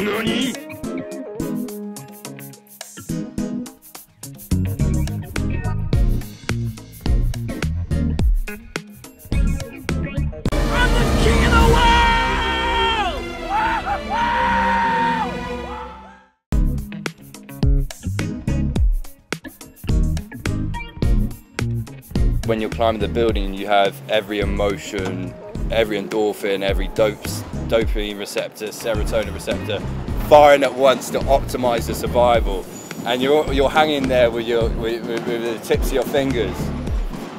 World! when you're climbing the building, you have every emotion, every endorphin, every dopes, dopamine receptor, serotonin receptor firing at once to optimize the survival. And you're, you're hanging there with, your, with, with, the tips of your fingers.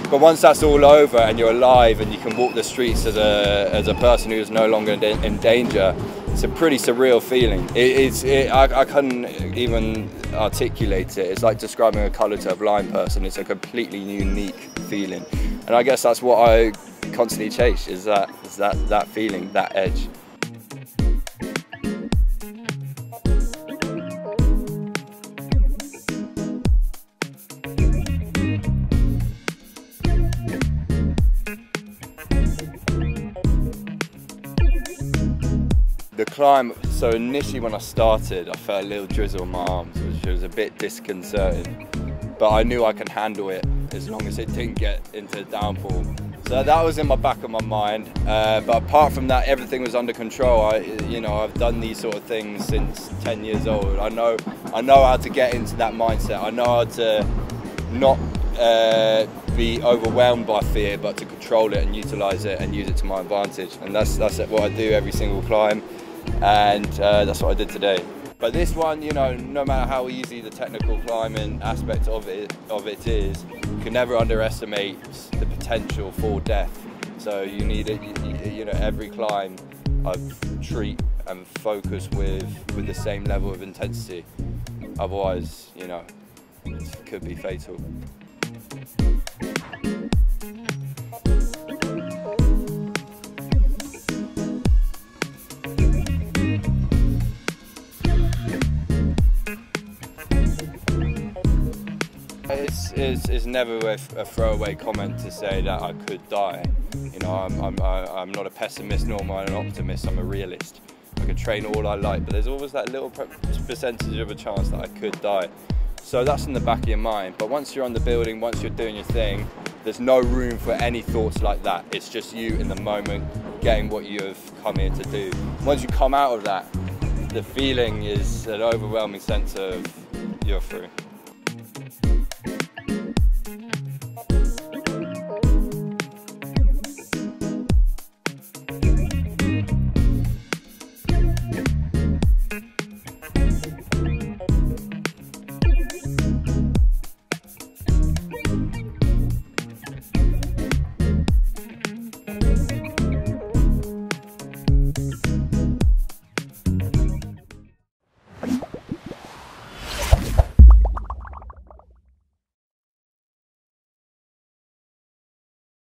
But once that's all over and you're alive and you can walk the streets as a, as a person who's no longer in, in danger, it's a pretty surreal feeling. It, it's, it, I, I couldn't even articulate it. It's like describing a colour to a blind person. It's a completely unique feeling. And I guess that's what I constantly chase, is that, is that, that feeling, that edge. Climb, so initially when I started, I felt a little drizzle on my arms, which was a bit disconcerting. But I knew I can handle it as long as it didn't get into a downpour. So that was in my back of my mind. Uh, but apart from that, everything was under control. I, you know, I've done these sort of things since 10 years old. I know, I know how to get into that mindset. I know how to not uh, be overwhelmed by fear, but to control it and utilize it and use it to my advantage. And that's that's what I do every single climb, and uh, that's what I did today. But this one, you know, no matter how easy the technical climbing aspect of it of it is, you can never underestimate the potential for death. So you need it, you, you know, every climb I treat and focus with with the same level of intensity. Otherwise, you know, it could be fatal. It's, it's, it's never a, a throwaway comment to say that I could die. You know, I'm, I'm, I'm not a pessimist nor am I an optimist, I'm a realist. I can train all I like, but there's always that little percentage of a chance that I could die. So that's in the back of your mind. But once you're on the building, once you're doing your thing, there's no room for any thoughts like that. It's just you in the moment, getting what you have come here to do. Once you come out of that, the feeling is an overwhelming sense of you're through.